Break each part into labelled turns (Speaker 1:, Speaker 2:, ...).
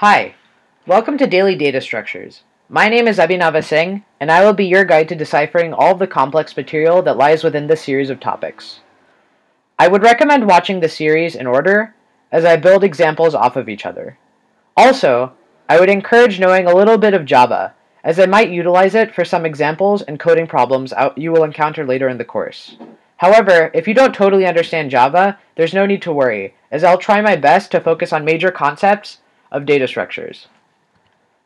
Speaker 1: Hi, welcome to Daily Data Structures. My name is Abhinava Singh, and I will be your guide to deciphering all the complex material that lies within this series of topics. I would recommend watching the series in order, as I build examples off of each other. Also, I would encourage knowing a little bit of Java, as I might utilize it for some examples and coding problems you will encounter later in the course. However, if you don't totally understand Java, there's no need to worry, as I'll try my best to focus on major concepts of data structures.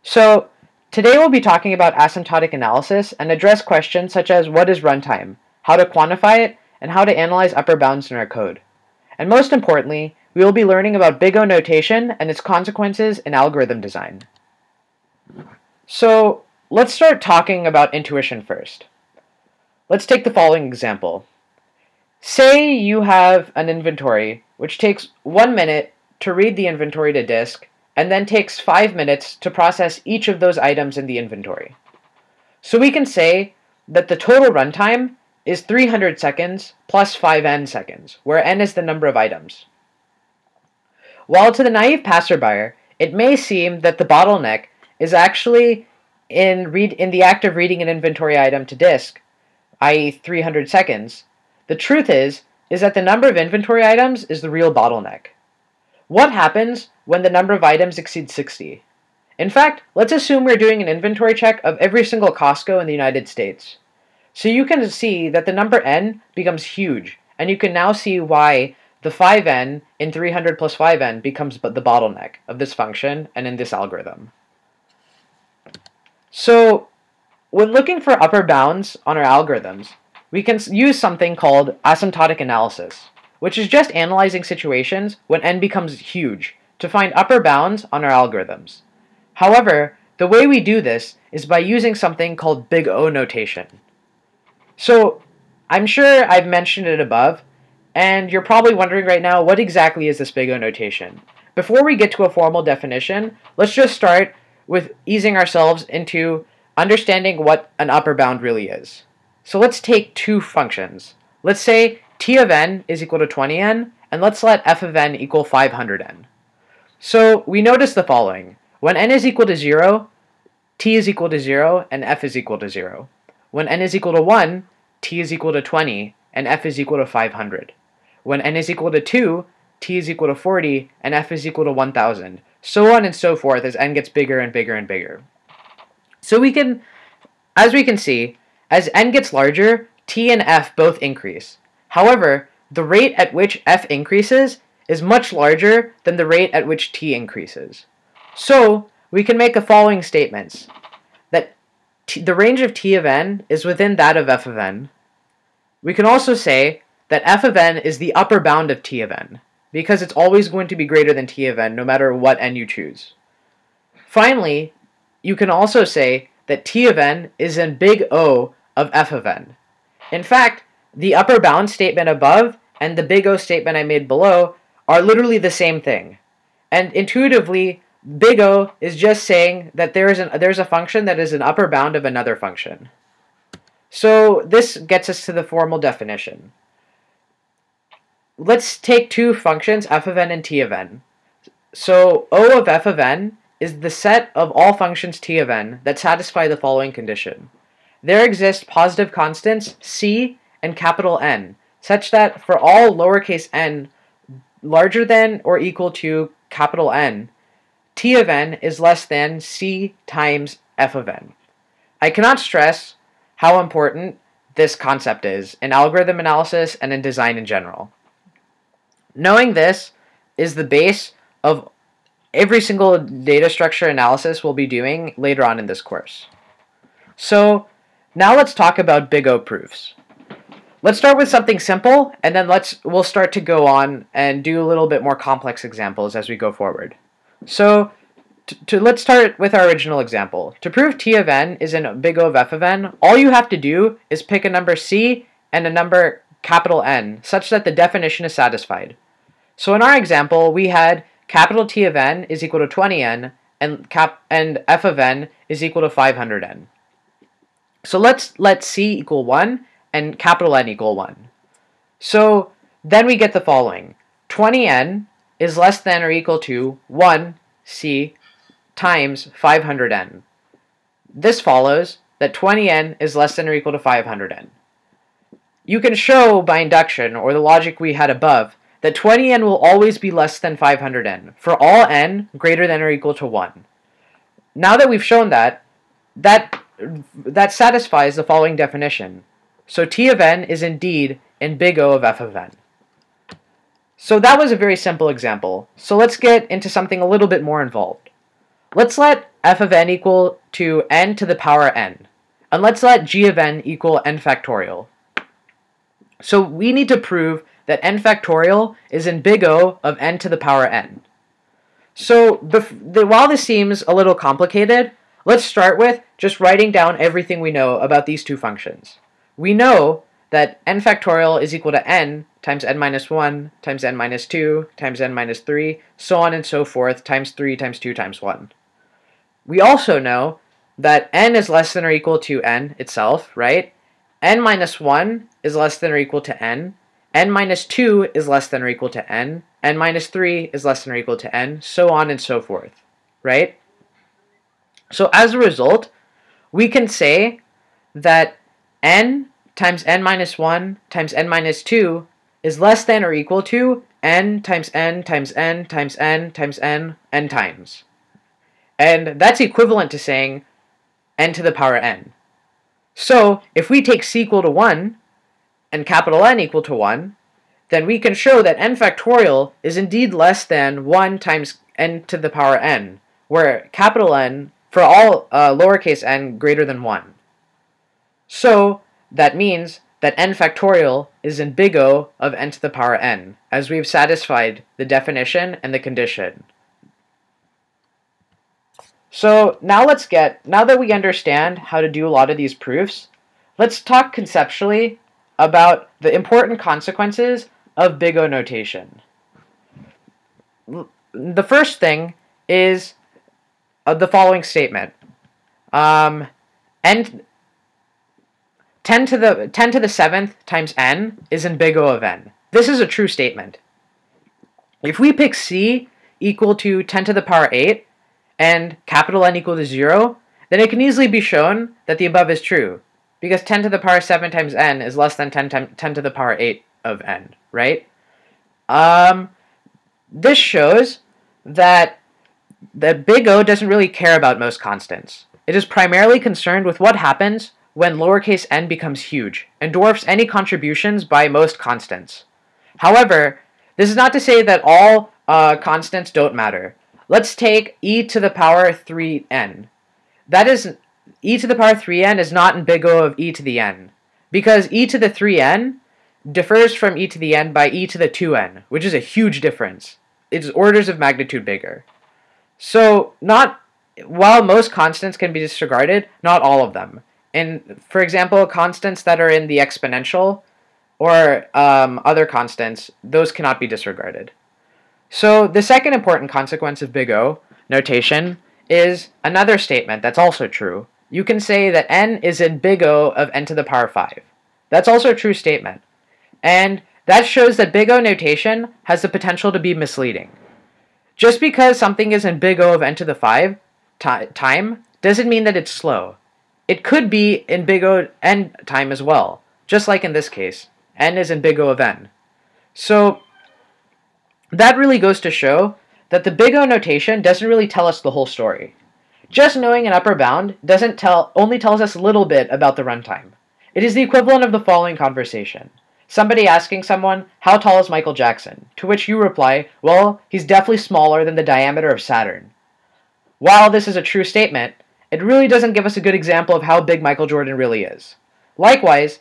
Speaker 1: So, today we'll be talking about asymptotic analysis and address questions such as what is runtime, how to quantify it, and how to analyze upper bounds in our code. And most importantly, we will be learning about big O notation and its consequences in algorithm design. So, let's start talking about intuition first. Let's take the following example. Say you have an inventory which takes one minute to read the inventory to disk and then takes five minutes to process each of those items in the inventory. So we can say that the total runtime is 300 seconds plus 5n seconds, where n is the number of items. While to the naive passerby, it may seem that the bottleneck is actually in, read, in the act of reading an inventory item to disk, i.e. 300 seconds, the truth is, is that the number of inventory items is the real bottleneck. What happens when the number of items exceeds 60? In fact, let's assume we're doing an inventory check of every single Costco in the United States. So you can see that the number n becomes huge, and you can now see why the 5n in 300 plus 5n becomes the bottleneck of this function and in this algorithm. So when looking for upper bounds on our algorithms, we can use something called asymptotic analysis, which is just analyzing situations when n becomes huge to find upper bounds on our algorithms. However, the way we do this is by using something called big O notation. So, I'm sure I've mentioned it above, and you're probably wondering right now what exactly is this big O notation? Before we get to a formal definition, let's just start with easing ourselves into understanding what an upper bound really is. So let's take two functions. Let's say t of n is equal to 20n, and let's let f of n equal 500n. So we notice the following. When n is equal to 0, t is equal to 0, and f is equal to 0. When n is equal to 1, t is equal to 20, and f is equal to 500. When n is equal to 2, t is equal to 40, and f is equal to 1000. So on and so forth as n gets bigger and bigger and bigger. So we can, as we can see, as n gets larger, t and f both increase. However, the rate at which f increases is much larger than the rate at which t increases. So, we can make the following statements. That t, the range of t of n is within that of f of n. We can also say that f of n is the upper bound of t of n, because it's always going to be greater than t of n no matter what n you choose. Finally, you can also say that t of n is in big O of f of n. In fact, the upper bound statement above and the big O statement I made below are literally the same thing. And intuitively, big O is just saying that there is an there's a function that is an upper bound of another function. So this gets us to the formal definition. Let's take two functions, f of n and t of n. So O of f of n is the set of all functions t of n that satisfy the following condition. There exist positive constants c and capital N, such that for all lowercase n larger than or equal to capital N, t of n is less than c times f of n. I cannot stress how important this concept is in algorithm analysis and in design in general. Knowing this is the base of every single data structure analysis we'll be doing later on in this course. So now let's talk about big O proofs. Let's start with something simple, and then let's we'll start to go on and do a little bit more complex examples as we go forward. So to, let's start with our original example. To prove t of n is in big O of f of n, all you have to do is pick a number c and a number capital N, such that the definition is satisfied. So in our example, we had capital T of n is equal to 20n, and cap and f of n is equal to 500n. So let's let c equal 1 and capital N equal 1. So then we get the following. 20n is less than or equal to 1c times 500n. This follows that 20n is less than or equal to 500n. You can show by induction, or the logic we had above, that 20n will always be less than 500n for all n greater than or equal to 1. Now that we've shown that, that, that satisfies the following definition. So t of n is indeed in big O of f of n. So that was a very simple example. So let's get into something a little bit more involved. Let's let f of n equal to n to the power n. And let's let g of n equal n factorial. So we need to prove that n factorial is in big O of n to the power n. So the, while this seems a little complicated, let's start with just writing down everything we know about these two functions. We know that n factorial is equal to n times n minus 1 times n minus 2 times n minus 3, so on and so forth, times 3 times 2 times 1. We also know that n is less than or equal to n itself, right? n minus 1 is less than or equal to n, n minus 2 is less than or equal to n, n minus 3 is less than or equal to n, so on and so forth, right? So as a result, we can say that n times n minus 1 times n minus 2 is less than or equal to n times n times n times n times n n times. And that's equivalent to saying n to the power n. So if we take c equal to 1, and capital N equal to 1, then we can show that n factorial is indeed less than 1 times n to the power n, where capital N for all uh, lowercase n greater than 1. So that means that n factorial is in big O of n to the power n, as we've satisfied the definition and the condition. So now let's get, now that we understand how to do a lot of these proofs, let's talk conceptually about the important consequences of big O notation. The first thing is uh, the following statement. Um, n 10 to the 10 to the 7th times n is in big O of n. This is a true statement. If we pick c equal to 10 to the power 8 and capital N equal to 0, then it can easily be shown that the above is true because 10 to the power 7 times n is less than 10, 10, 10 to the power 8 of n, right? Um, this shows that the big O doesn't really care about most constants. It is primarily concerned with what happens when lowercase n becomes huge and dwarfs any contributions by most constants. However, this is not to say that all uh, constants don't matter. Let's take e to the power 3n. That is e to the power 3n is not in big O of e to the n, because e to the 3n differs from e to the n by e to the 2n, which is a huge difference. It's orders of magnitude bigger. So, not while most constants can be disregarded, not all of them. And for example, constants that are in the exponential or um, other constants, those cannot be disregarded. So the second important consequence of big O notation is another statement that's also true, you can say that n is in big O of n to the power 5. That's also a true statement. And that shows that big O notation has the potential to be misleading. Just because something is in big O of n to the 5 time doesn't mean that it's slow. It could be in big O n time as well, just like in this case. n is in big O of n. So that really goes to show that the big O notation doesn't really tell us the whole story. Just knowing an upper bound doesn't tell only tells us a little bit about the runtime. It is the equivalent of the following conversation. Somebody asking someone, how tall is Michael Jackson? To which you reply, well, he's definitely smaller than the diameter of Saturn. While this is a true statement, it really doesn't give us a good example of how big Michael Jordan really is. Likewise,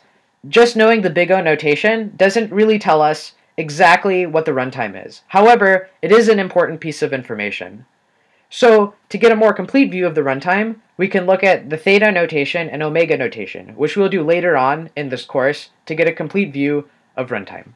Speaker 1: just knowing the Big O notation doesn't really tell us exactly what the runtime is. However, it is an important piece of information. So, to get a more complete view of the runtime, we can look at the theta notation and omega notation, which we'll do later on in this course to get a complete view of runtime.